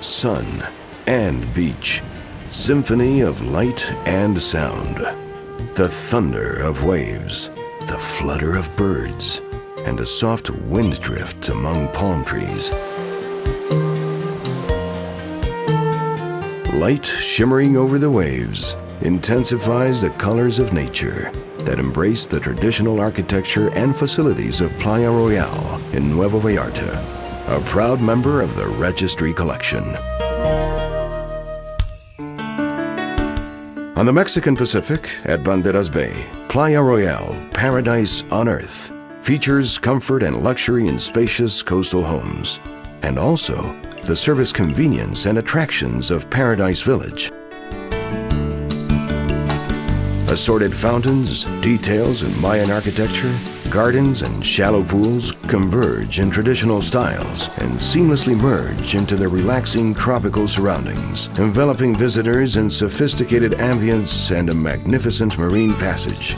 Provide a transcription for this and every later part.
sun and beach, symphony of light and sound, the thunder of waves, the flutter of birds, and a soft wind drift among palm trees. Light shimmering over the waves intensifies the colors of nature that embrace the traditional architecture and facilities of Playa Royale in Nuevo Vallarta, a proud member of the Registry Collection. On the Mexican Pacific at Banderas Bay, Playa Royale, Paradise on Earth, features comfort and luxury in spacious coastal homes, and also the service convenience and attractions of Paradise Village. Assorted fountains, details in Mayan architecture, gardens and shallow pools converge in traditional styles and seamlessly merge into their relaxing tropical surroundings, enveloping visitors in sophisticated ambience and a magnificent marine passage.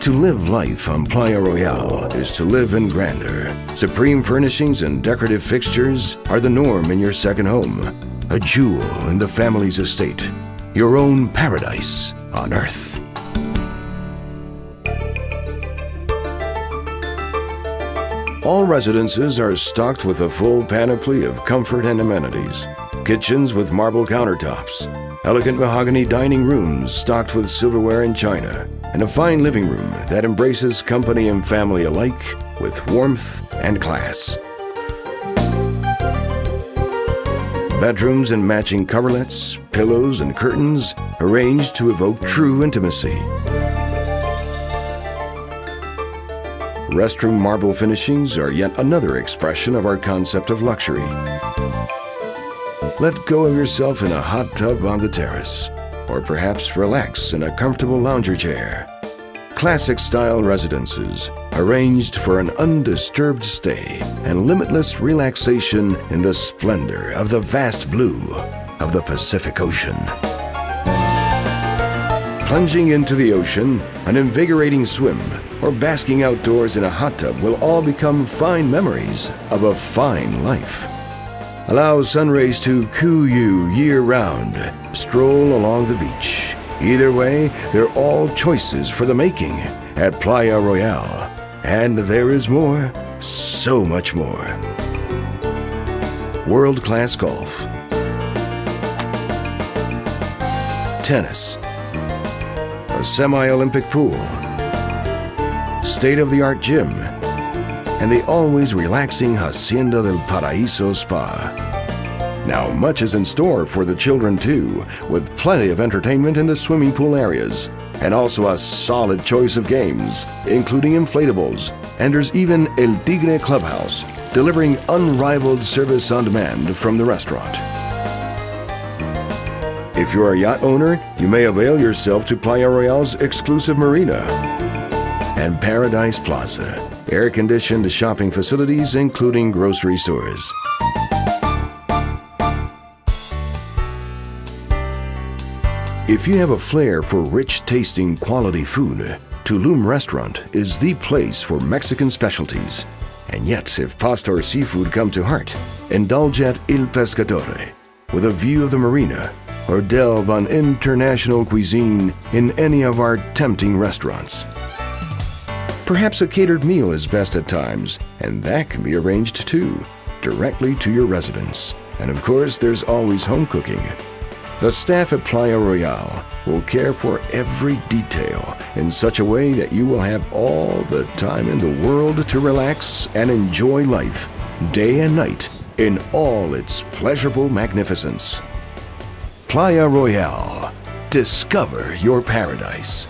To live life on Playa Royale is to live in grandeur. Supreme furnishings and decorative fixtures are the norm in your second home. A jewel in the family's estate. Your own paradise on earth. All residences are stocked with a full panoply of comfort and amenities. Kitchens with marble countertops, elegant mahogany dining rooms stocked with silverware and china, and a fine living room that embraces company and family alike with warmth and class. Bedrooms and matching coverlets, pillows, and curtains arranged to evoke true intimacy. Restroom marble finishings are yet another expression of our concept of luxury. Let go of yourself in a hot tub on the terrace, or perhaps relax in a comfortable lounger chair. Classic style residences, arranged for an undisturbed stay and limitless relaxation in the splendor of the vast blue of the Pacific Ocean. Plunging into the ocean, an invigorating swim, or basking outdoors in a hot tub will all become fine memories of a fine life. Allow sun rays to coo you year round. Stroll along the beach. Either way, they're all choices for the making at Playa Royale. And there is more, so much more. World class golf, tennis, a semi Olympic pool, state of the art gym, and the always relaxing Hacienda del Paraíso Spa. Now, much is in store for the children too, with plenty of entertainment in the swimming pool areas, and also a solid choice of games, including inflatables. And there's even El Tigre Clubhouse, delivering unrivaled service on demand from the restaurant. If you're a yacht owner, you may avail yourself to Playa Royale's exclusive marina and Paradise Plaza, air-conditioned shopping facilities including grocery stores. If you have a flair for rich tasting quality food, Tulum Restaurant is the place for Mexican specialties. And yet, if pasta or seafood come to heart, indulge at Il Pescatore with a view of the marina or delve on international cuisine in any of our tempting restaurants. Perhaps a catered meal is best at times, and that can be arranged too, directly to your residence. And of course, there's always home cooking. The staff at Playa Royale will care for every detail in such a way that you will have all the time in the world to relax and enjoy life, day and night, in all its pleasurable magnificence. Playa Royale. Discover your paradise.